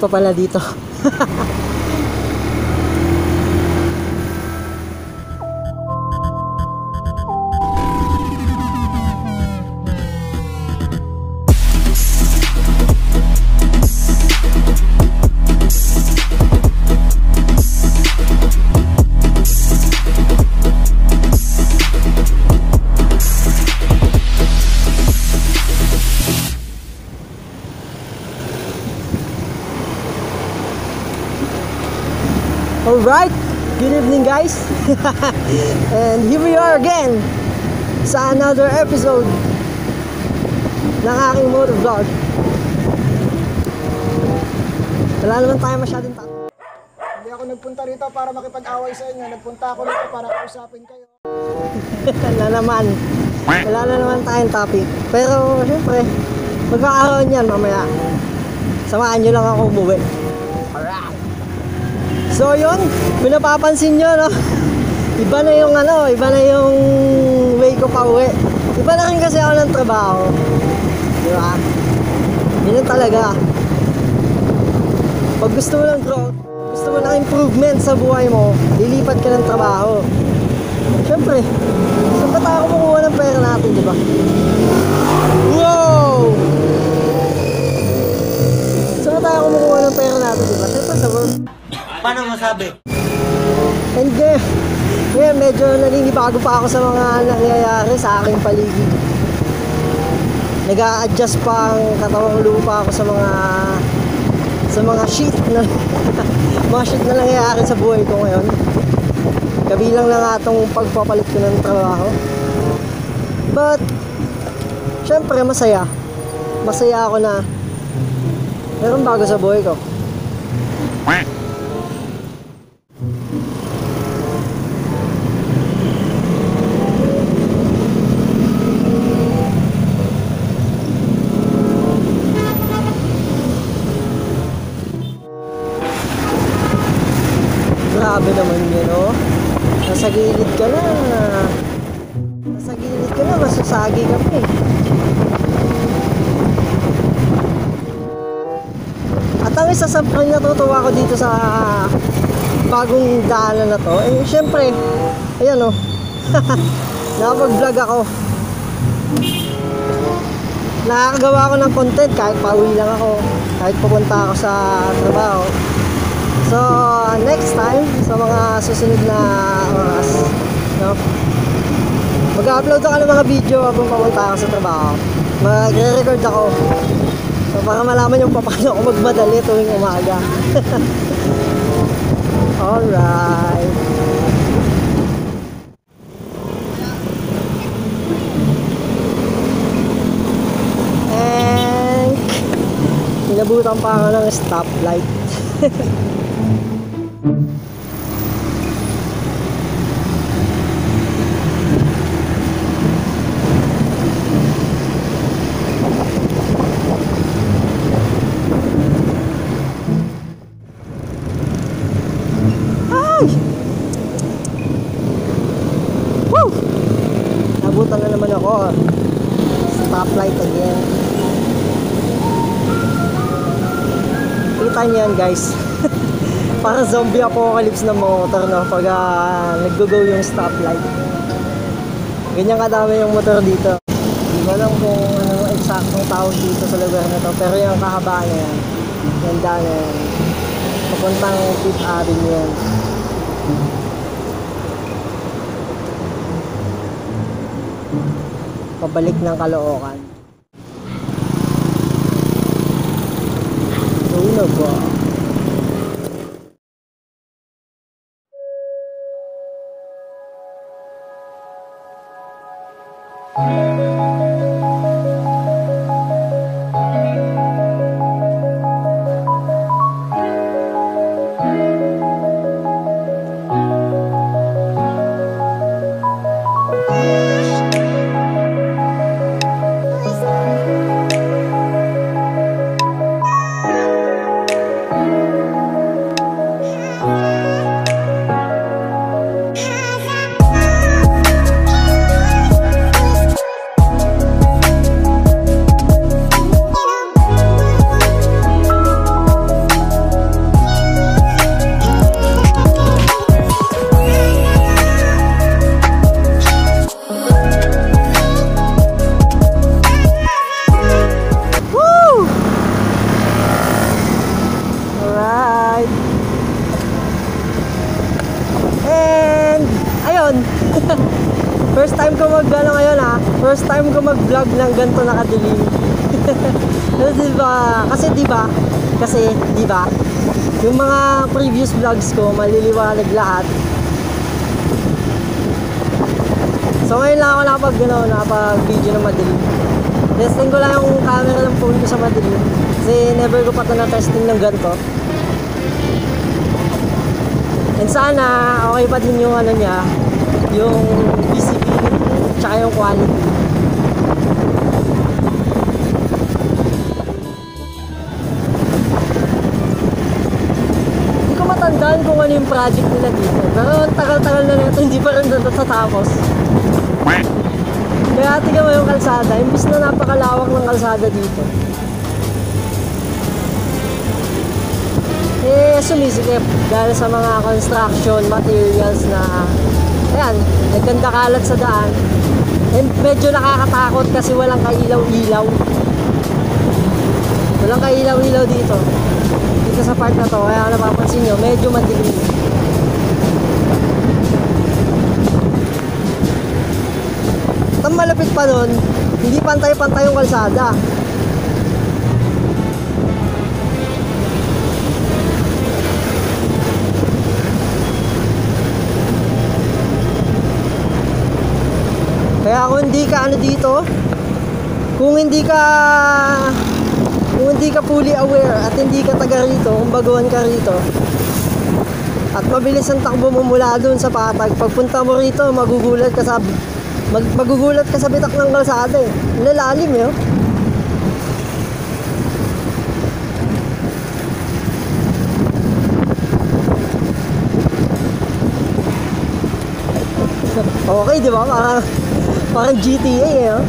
Pa pala dito. guys. And here we are again sa another episode ng aking motor vlog. Wala naman tayo masyadong ta- Hindi ako nagpunta rito para makipag-away sa inyo. Nagpunta ako rito para kausapin kayo. Wala naman. Wala na naman tayong topic. Pero syempre, magkakaroon yan mamaya. Samahan nyo lang ako umuwi. Alright. So yun, kung nyo, no? Iba na yung ano, iba na yung way ko pa uwi. Iba na rin kasi ako ng trabaho. Di ba? Yun talaga. Pag gusto mo ng growth, gusto mo ng improvement sa buhay mo, lilipat ka ng trabaho. Siyempre, saan ba tayo kumukuha ng pera natin, di ba? Masabi? And ngayon, ngayon medyo naninibago pa ako sa mga nangyayari sa aking paligid. nag adjust pa ang katawang lupa ako sa mga sa mga shit na mga shit na nangyayari sa buhay ko ngayon. Kabilang na nga itong pagpapalit ko ng trabaho. But, syempre masaya. Masaya ako na meron bago sa buhay ko. Grabe naman yun, oh. Nasa gilid ka na. Nasa gilid ka na, masasagi ka pa eh. At ang isa sa ang natutuwa ko dito sa bagong daanan na to, eh syempre, ayan oh. Nakapag-vlog ako. Nakakagawa ako ng content kahit pauwi lang ako, kahit pupunta ako sa trabaho. So, next time, sa mga susunod na oras, no? Mag-upload ako ng mga video habang papunta ako sa trabaho. Magre-record ako. So, para malaman yung paano ako magmadali tuwing umaga. Alright. And, Inabutan pa ako ng stoplight. Nabutan na naman ako. Stoplight again. Kita niyo yan guys. Parang zombie apocalypse na motor no pag uh, naggo-go yung stoplight. Ganyan kadami yung motor dito. Hindi ko alam kung ano eksaktong tawag dito sa lugar na to pero yung kahabaan na yan. Ganda na yan. Papuntang Fifth Avenue yan. Pabalik ng Caloocan. Uno ba? Pero di ba, kasi di ba, kasi di ba, yung mga previous vlogs ko, maliliwanag lahat. So ngayon lang ako nakapag, ano, nakapag video ng madilim. Testing ko lang yung camera ng phone ko sa madilim. Kasi never ko pa ito na-testing ng ganito. And sana, okay pa din yung ano niya, yung visibility, tsaka yung quality. Project nila dito. Pero ang tagal-tagal na nito, hindi pa rin natatapos. Kaya tingnan mo yung kalsada, imbis na napakalawak ng kalsada dito. Eh, sumisikip dahil sa mga construction materials na, ayan, nagganda kalat sa daan. And medyo nakakatakot kasi walang kailaw-ilaw. Walang kailaw-ilaw dito. Dito sa part na to, kaya napapansin nyo, medyo madilim. Ang malapit pa nun, hindi pantay-pantay yung kalsada. Kaya kung hindi ka ano dito, kung hindi ka kung hindi ka fully aware at hindi ka taga rito, kung baguhan ka rito, at mabilis ang takbo mo mula doon sa patag, pagpunta mo rito, magugulat ka sa mag, magugulat ka sa bitak ng kalsada eh. Lalalim eh. oh. Okay, di ba? Parang, parang GTA eh. oh.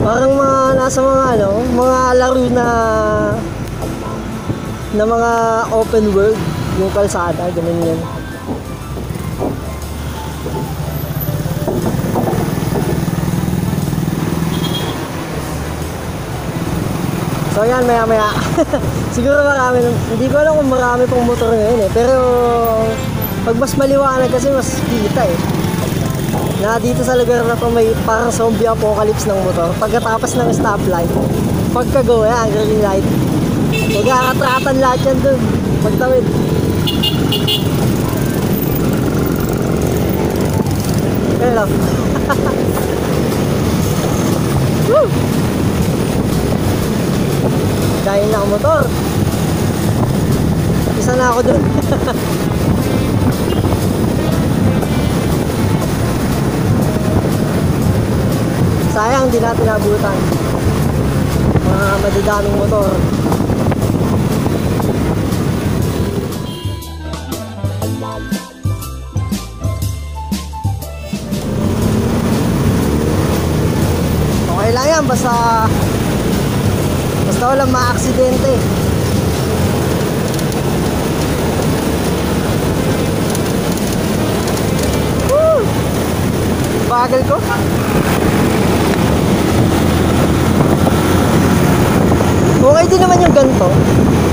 Parang mga nasa mga ano, mga laro na na mga open world yung kalsada, ganun yan. So yan, maya maya. Siguro marami, hindi ko alam kung marami pong motor ngayon eh. Pero pag mas maliwanag kasi mas kita eh. Na dito sa lugar na to may parang zombie apocalypse ng motor. Pagkatapos ng stoplight, pagka-go, yan, green light. Magkakatratan lahat yan dun. Pagtawid. Hello. Woo! Dahil na ako motor. Isa na ako dun. Sayang, di natin nabutan. Mga madadaming motor. Okay lang yan, basta basta walang. Woo! Bagal ko. Okay din naman yung ganito.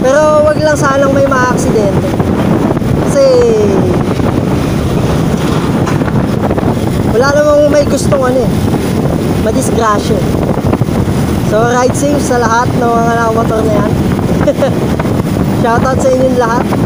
Pero wag lang sanang may ma-aksidente. Kasi wala namang may gustong ano eh. Madisgrasya. So ride safe sa lahat ng mga nakamotor na yan. Shoutout sa inyong lahat.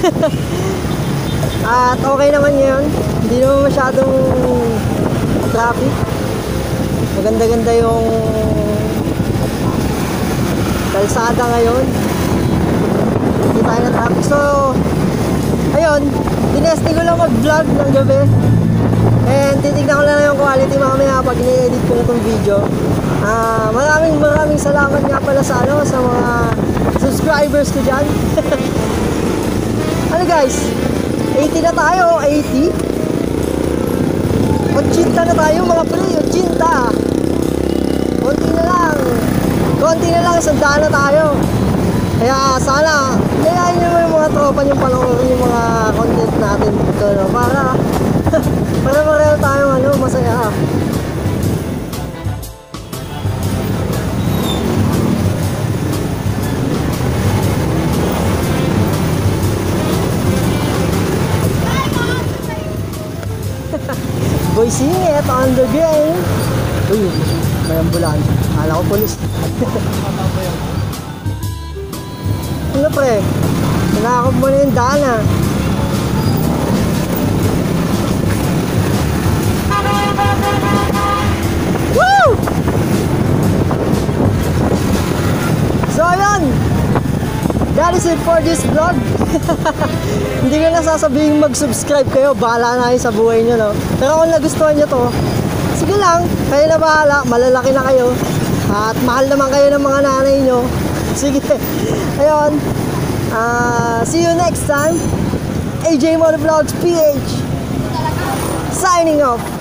At okay naman yun. Hindi naman masyadong traffic. Maganda-ganda yung kalsada ngayon. Hindi tayo na traffic. So, ayun, tinesting ko lang mag-vlog ng gabi. And titignan ko lang yung quality mamaya pag ini-edit ko itong video. Ah, maraming maraming salamat nga pala sa ano sa mga subscribers ko diyan. ano guys? 80 na tayo, 80. 80 na tayo mga pre, 80. Konti na lang. Konti na lang, sandaan na tayo. Kaya sana, kayain nyo yung mga tropa nyo panoorin yung mga content natin dito. No? Para, para pareho tayong ano, masaya. Boy Singit on the game. Uy, may ambulansya. Kala ko polis. ano pre? Sinakop mo na yung daan ah. Woo! So ayun, that is it for this vlog. Hindi ko na sasabihin mag-subscribe kayo, bahala na kayo sa buhay nyo, no? Pero kung nagustuhan nyo to, sige lang, kayo na bahala, malalaki na kayo. At mahal naman kayo ng mga nanay nyo. Sige, ayun. Ah, see you next time. AJ Motovlogs PH. Signing off.